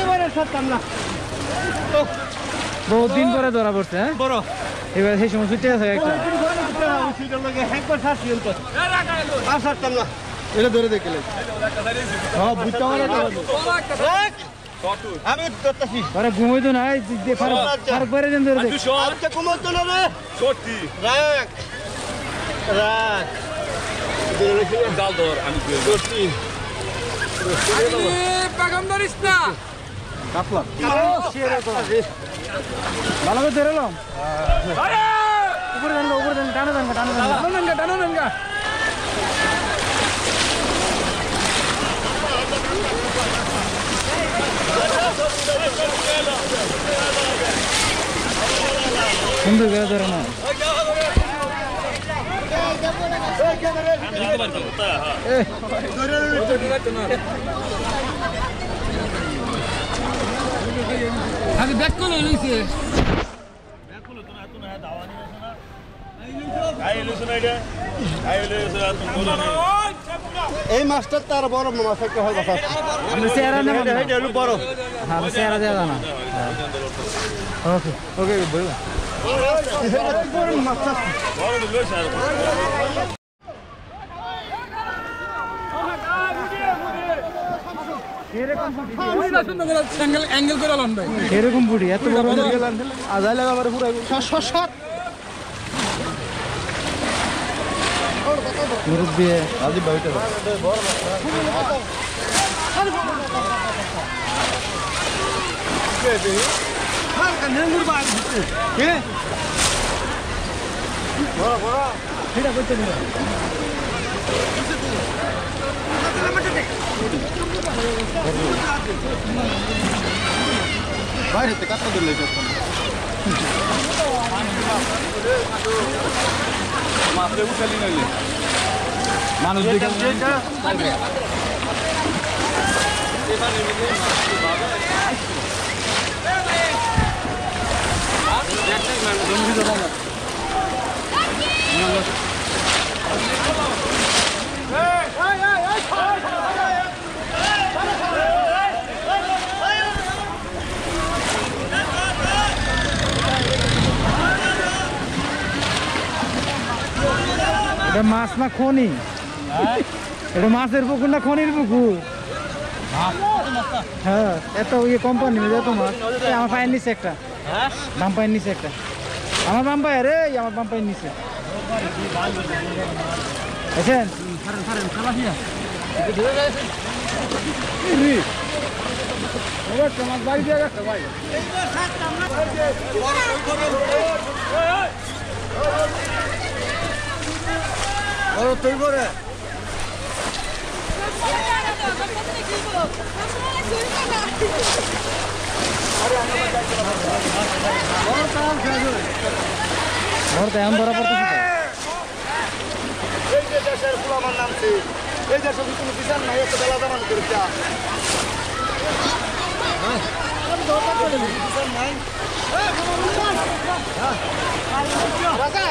এবারে ছাড়তাম না বহুত দিন পরে ধরা পড়ছে হ্যাঁ? বড়। এবার সেই সময় ছুটে আছে একটা। আর ছাড়তাম না এটা ধরে দেখলে হ্যাঁ বুঝতে পারে আমি ধরতেছি। আরে ঘুমাইতো না ফারুক ফারুক বাইরে দেন ধরে দেখ কমাতো না রে। সত্যি। রাখ। রাখ। জাল ধর আমি সত্যি। Hadi bakalım da işte. Kapla. Bana mı derelim? Hadi. Ubur denge, ubur denge, dana denge, dana denge. Dana denge, dana denge. Şimdi kadar mı? না আগে ব্যাক লইছে এই মাছটা তার বড় মাছ একটা হয় বাসা আমরা চেহারা নেব না। এটা হলো বড়। হ্যাঁ চেহারা দেওয়া না। ওকে ওকে বল এরকম বুড়ি এত বড় বড় আজাই লাগা আমার পুরো মুরব্বী আজি বাইটা সেটা बाहर येते का दूर आपले उचलली नाही। माणूस देखील এটা মাছ না খনি এটা মাছের পুকুর না খনির পুকুর হ্যাঁ এত ইয়ে কোম্পানি এত মাছ এই আমার পায়ের নিচে একটা বাম পায়ের নিচে একটা আমার বাম পায়ে রে আমার বাম পায়ের নিচে। ভাই তুই করে। ঘর তো এমন ধরা পড়তেছে। এই যে দেশের ফুলামার নামছে এই দেশের কোনো বিচার নাই? এত বেলা দামান করেছে রাখা